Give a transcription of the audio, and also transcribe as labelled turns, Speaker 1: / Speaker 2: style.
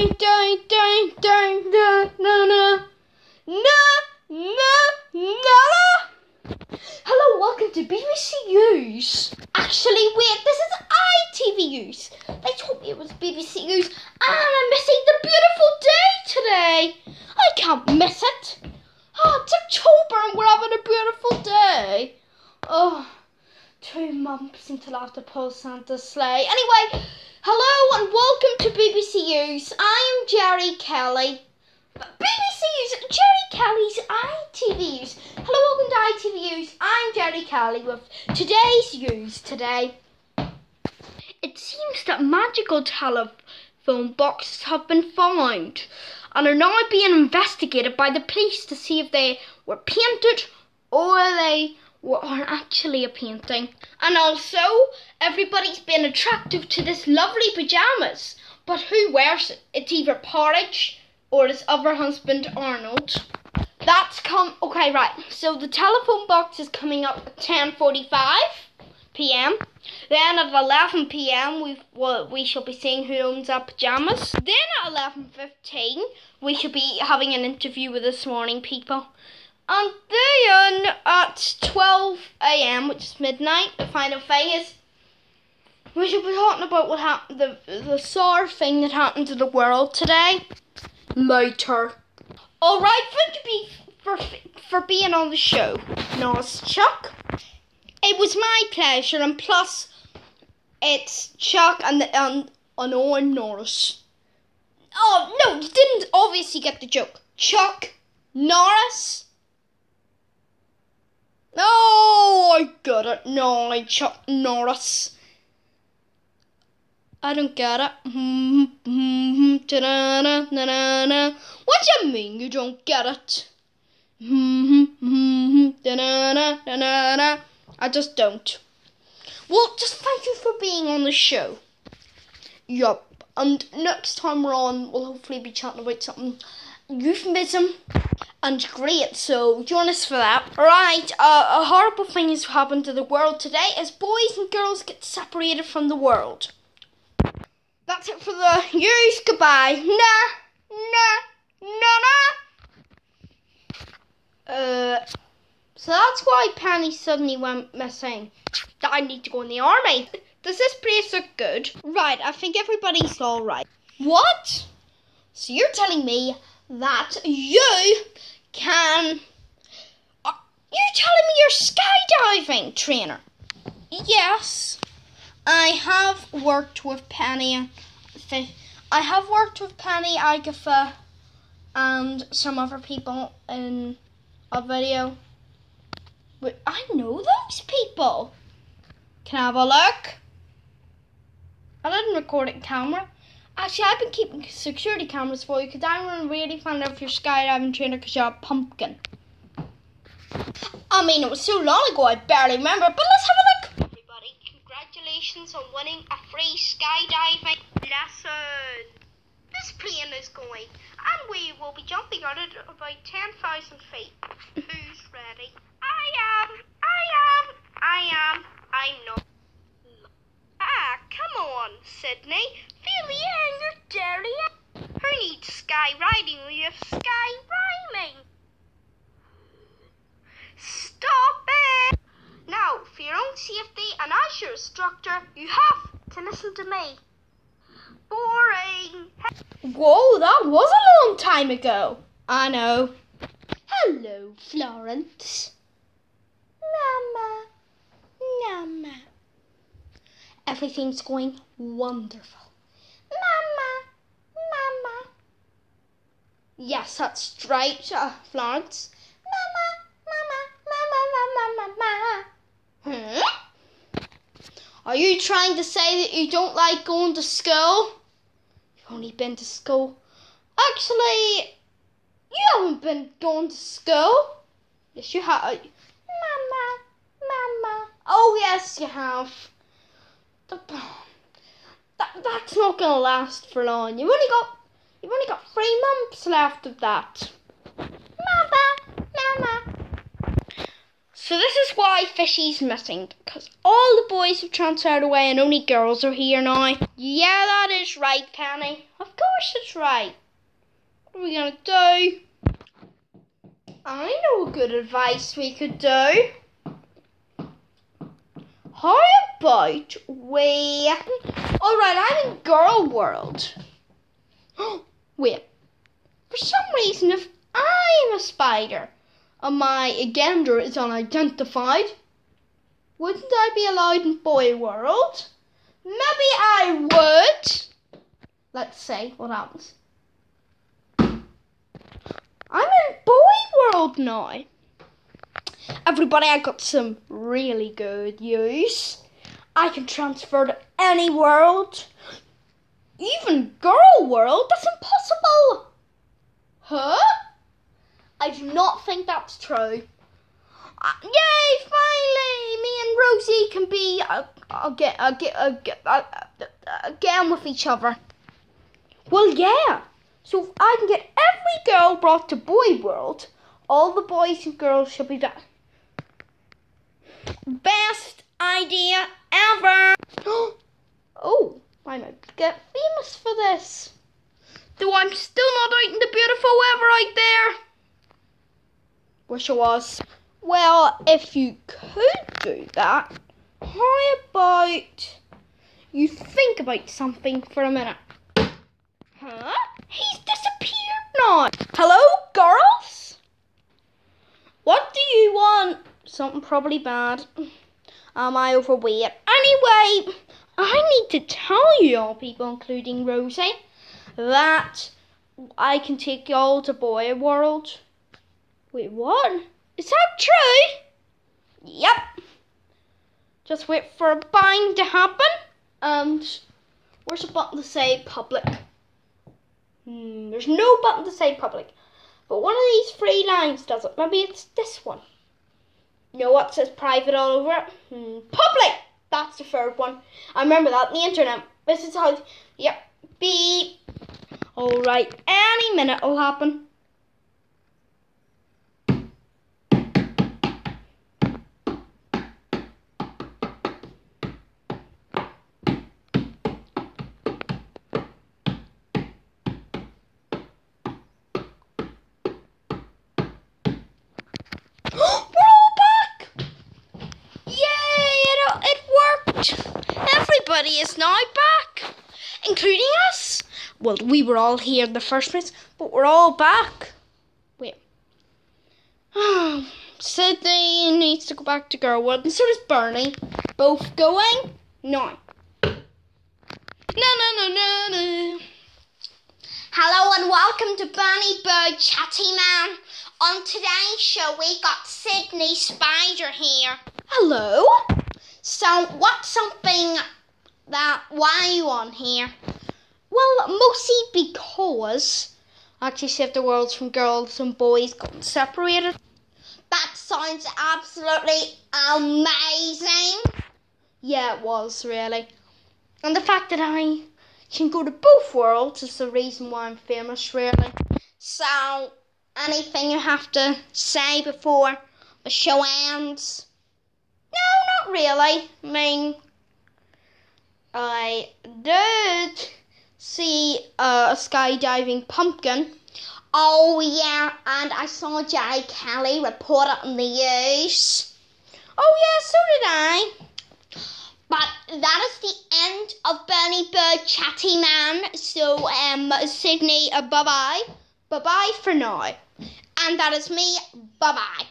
Speaker 1: Hello, welcome to BBC News. Actually, wait, this is ITV News. They told me it was BBC News, and I'm missing the beautiful day today. I can't miss it. Oh, it's October and we're having a beautiful day. Oh, two months until have to Santa's sleigh. Anyway, hello and welcome to BBC News. I am Jerry Kelly. BBC News, Jerry Kelly's ITV News. Hello, welcome to ITV News. I'm Jerry Kelly with today's news today. It seems that magical telephone boxes have been found and are now being investigated by the police to see if they were painted or they were actually a painting. And also, everybody's been attracted to this lovely pyjamas. But who wears it? It's either Porridge or his other husband Arnold. That's come okay, right. So the telephone box is coming up at ten forty five p.m. Then at 11 p.m. we well, we shall be seeing who owns our pajamas. Then at 11:15 we shall be having an interview with this morning people. And then at 12 a.m., which is midnight, the final thing is we should be talking about what happened, the the sore thing that happened to the world today. Later. All right, thank you for for being on the show, Norris Chuck. It was my pleasure, and plus, it's Chuck and the and, and Owen Norris. Oh no, you didn't obviously get the joke. Chuck Norris. No, I got it. No, I Chuck Norris. I don't get it. Hmm, hmm, hmm, what do you mean you don't get it? I just don't. Well, just thank you for being on the show. Yup. And next time we're on, we'll hopefully be chatting about something euphemism and great. So join us for that. Right. Uh, a horrible thing has happened to the world today as boys and girls get separated from the world. That's it for the news. Goodbye. Nah, nah, nah, nah. Uh. So that's why Penny suddenly went missing. That I need to go in the army. Does this place look good? Right, I think everybody's alright. What? So you're telling me that you can. Are you telling me you're skydiving trainer? Yes. I have worked with Penny. I have worked with Penny, Agatha, and some other people in a video. Wait, I know those people. Can I have a look? I didn't record it camera. Actually, I've been keeping security cameras for you because I want to really find out if you're skydiving trainer because you're a pumpkin. I mean, it was so long ago I barely remember, but let's have a look. Everybody, congratulations on winning a free skydiving lesson. This plane is going, and we will be jumping out at about 10,000 feet. Who's ready? I am, I am, I am, I'm not. Ah, come on, Sydney. Air in your derriere. Who needs sky riding when have sky rhyming? Stop it! Now, for your own safety and as your instructor, you have to listen to me. Boring. Whoa, that was a long time ago. I know. Hello, Florence. Mama. Mama. Everything's going wonderful. Mama. Mama. Yes, that's right, uh, Florence. Mama. Mama. Mama. Mama. Mama. Hmm? Are you trying to say that you don't like going to school? You've only been to school. Actually, you haven't been going to school. Yes, you have. Mama, Mama. Oh, yes, you have. That, that's not gonna last for long. You've only got you've only got three months left of that. Mama, Mama. So this is why Fishy's missing, because all the boys have transferred away and only girls are here now. Yeah, that is right, Penny. Of course it's right. What are we gonna do? I know a good advice we could do. How about we... Alright, I'm in girl world. Wait. For some reason, if I am a spider and my gender is unidentified, wouldn't I be allowed in boy world? Maybe I would. Let's see what happens. I'm in boy world now. Everybody, I got some really good news. I can transfer to any world. Even girl world? That's impossible. Huh? I do not think that's true. Uh, yay! Finally, me and Rosie can be uh, get uh, get uh, get uh, uh, uh, get on with each other. Well, yeah. So if I can get every girl brought to boy world, all the boys and girls shall be back. Best idea ever. oh, I might get famous for this. Though I'm still not out in the beautiful weather out there. Wish I was. Well, if you could do that, how about you think about something for a minute? Huh? He's disappeared now. Hello, girls? What do you want? Something probably bad. Am I overweight? Anyway, I need to tell you all people, including Rosie, that I can take y'all to Boy World. Wait, what? Is that true? Yep. Just wait for a bind to happen. And where's the button to say public? Hmm, there's no button to say public. But one of these three lines does it. Maybe it's this one. No, what says private all over it? Hmm, public! That's the third one. I remember that the internet. This is how, yep, beep. Alright, any minute it'll happen. We're all back! Yay! It, it worked! Everybody is now back, including us. Well, we were all here in the first place, but we're all back. Wait. Um, Sydney needs to go back to Girlwood, and so does Bernie. Both going? No. No, no, no, no, no. Hello and welcome to Bernie Bird Chatty Man. On today's show, we got Sydney Spider here. Hello. So, what's something that why are you on here? Well, mostly because actually saved the world from girls and boys getting separated. That sounds absolutely amazing. Yeah, it was really. And the fact that I can go to both worlds is the reason why I'm famous, really. So, anything you have to say before the show ends? No, not really. I mean, I did see a skydiving pumpkin. Oh, yeah, and I saw Jerry Kelly report it on the news. Oh, yeah, so did I. But that is the end of Bernie Bird Chatty Man. So, um, Sydney, uh, bye bye. Bye bye for now. And that is me. Bye bye.